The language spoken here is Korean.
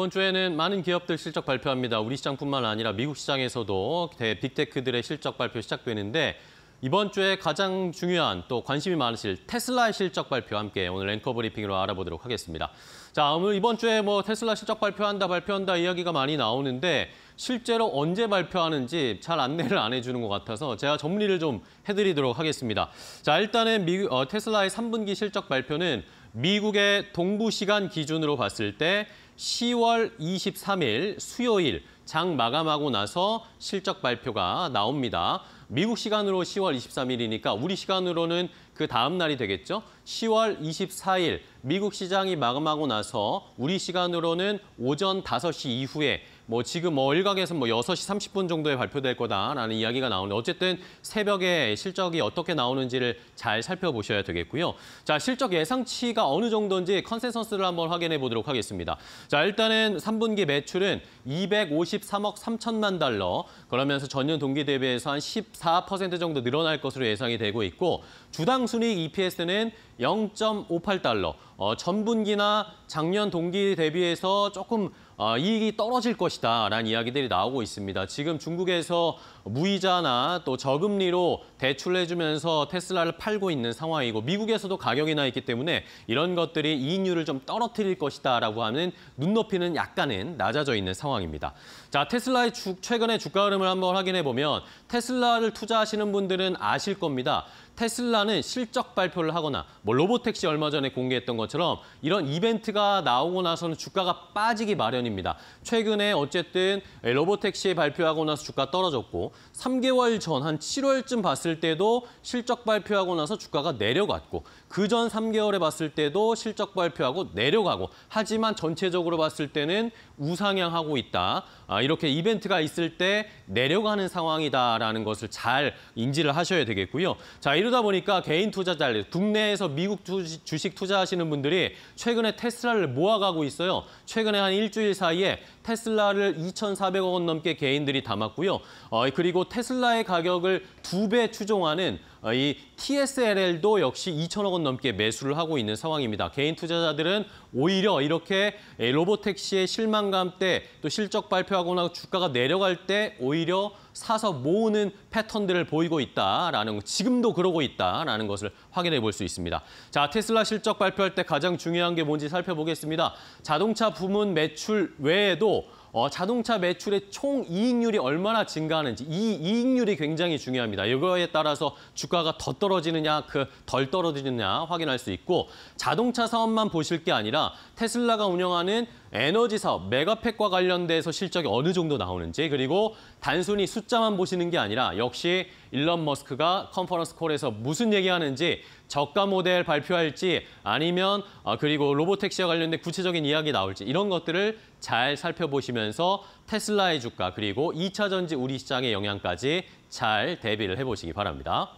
이번 주에는 많은 기업들 실적 발표합니다. 우리 시장뿐만 아니라 미국 시장에서도 대 빅테크들의 실적 발표 시작되는데 이번 주에 가장 중요한 또 관심이 많으실 테슬라의 실적 발표 함께 오늘 앵커 브리핑으로 알아보도록 하겠습니다. 자, 오늘 이번 주에 뭐 테슬라 실적 발표한다, 발표한다 이야기가 많이 나오는데 실제로 언제 발표하는지 잘 안내를 안 해주는 것 같아서 제가 정리를 좀 해드리도록 하겠습니다. 자, 일단은 미, 어, 테슬라의 3분기 실적 발표는 미국의 동부 시간 기준으로 봤을 때 10월 23일 수요일 장 마감하고 나서 실적 발표가 나옵니다. 미국 시간으로 10월 23일이니까 우리 시간으로는 그 다음 날이 되겠죠. 10월 24일 미국 시장이 마감하고 나서 우리 시간으로는 오전 5시 이후에 뭐 지금 뭐 일각에서 뭐 6시 30분 정도에 발표될 거다라는 이야기가 나오는데 어쨌든 새벽에 실적이 어떻게 나오는지를 잘 살펴보셔야 되겠고요. 자, 실적 예상치가 어느 정도인지 컨센서스를 한번 확인해 보도록 하겠습니다. 자, 일단은 3분기 매출은 253억 3천만 달러 그러면서 전년 동기 대비해서 한 14% 정도 늘어날 것으로 예상이 되고 있고 주당 순이익 EPS는 0.58달러 어, 전분기나 작년 동기 대비해서 조금 어, 이익이 떨어질 것이다라는 이야기들이 나오고 있습니다. 지금 중국에서 무이자나 또 저금리로 대출해주면서 테슬라를 팔고 있는 상황이고 미국에서도 가격이 나 있기 때문에 이런 것들이 이익률을 좀 떨어뜨릴 것이다라고 하는 눈높이는 약간은 낮아져 있는 상황입니다. 자, 테슬라의 주, 최근의 주가 흐름을 한번 확인해 보면 테슬라를 투자하시는 분들은 아실 겁니다. 테슬라는 실적 발표를 하거나 뭐 로보택시 얼마 전에 공개했던 것처럼 이런 이벤트가 나오고 나서는 주가가 빠지기 마련입니다. 최근에 어쨌든 로보택시 발표하고 나서 주가 떨어졌고 3개월 전 한 7월쯤 봤을 때도 실적 발표하고 나서 주가가 내려갔고 그 전 3개월에 봤을 때도 실적 발표하고 내려가고 하지만 전체적으로 봤을 때는 우상향하고 있다. 아, 이렇게 이벤트가 있을 때 내려가는 상황이다라는 것을 잘 인지를 하셔야 되겠고요. 자, 이 러다 보니까 개인 투자자들, 국내에서 미국 주식 투자하시는 분들이 최근에 테슬라를 모아가고 있어요. 최근에 한 일주일 사이에 테슬라를 2,400억 원 넘게 개인들이 담았고요. 어, 그리고 테슬라의 가격을 두 배 추종하는 어, 이 TSLL도 역시 2천억 원 넘게 매수를 하고 있는 상황입니다. 개인 투자자들은 오히려 이렇게 로보택시의 실망감 때 또 실적 발표하거나 주가가 내려갈 때 오히려 사서 모으는 패턴들을 보이고 있다라는 지금도 그러고 있다라는 것을 확인해 볼 수 있습니다. 자, 테슬라 실적 발표할 때 가장 중요한 게 뭔지 살펴보겠습니다. 자동차 부문 매출 외에도 어, 자동차 매출의 총 이익률이 얼마나 증가하는지 이 이익률이 굉장히 중요합니다. 이거에 따라서 주가가 더 떨어지느냐, 그 덜 떨어지느냐 확인할 수 있고 자동차 사업만 보실 게 아니라 테슬라가 운영하는 에너지 사업, 메가팩과 관련돼서 실적이 어느 정도 나오는지 그리고 단순히 숫자만 보시는 게 아니라 역시 일론 머스크가 컨퍼런스 콜에서 무슨 얘기하는지 저가 모델 발표할지 아니면 어, 그리고 로보택시와 관련된 구체적인 이야기 나올지 이런 것들을 잘 살펴보시면서 테슬라의 주가 그리고 2차 전지 우리 시장의 영향까지 잘 대비를 해보시기 바랍니다.